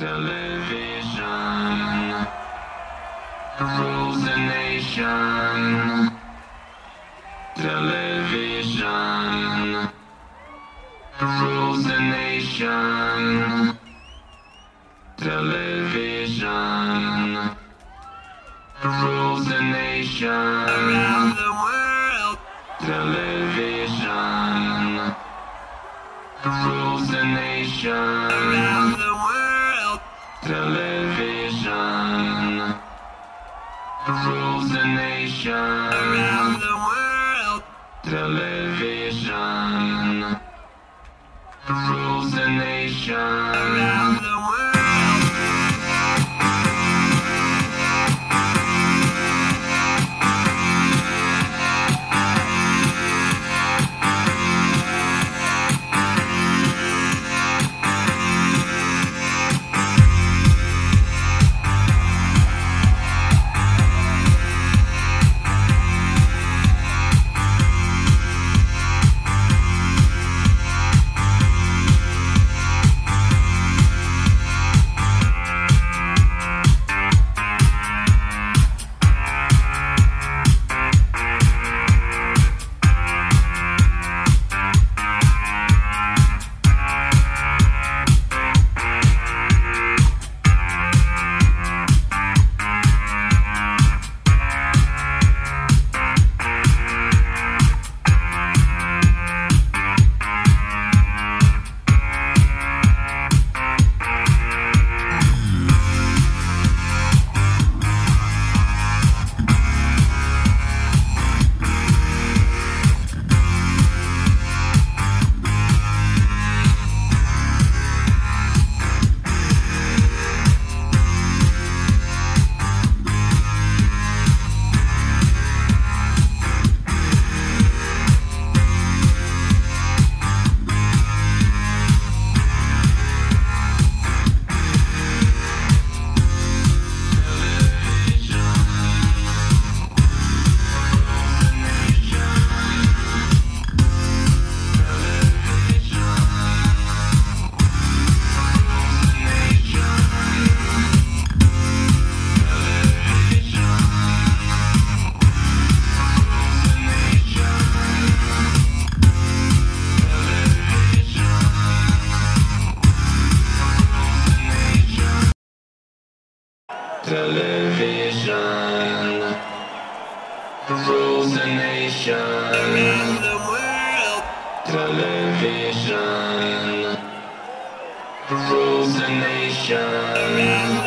Television rules the nation. Television rules the nation. Television rules the nation. Around the world. Television rules the nation. Around the world. Television rules the nation. Around the world. Television rules the nation. Television rules the nation. Television rules the nation.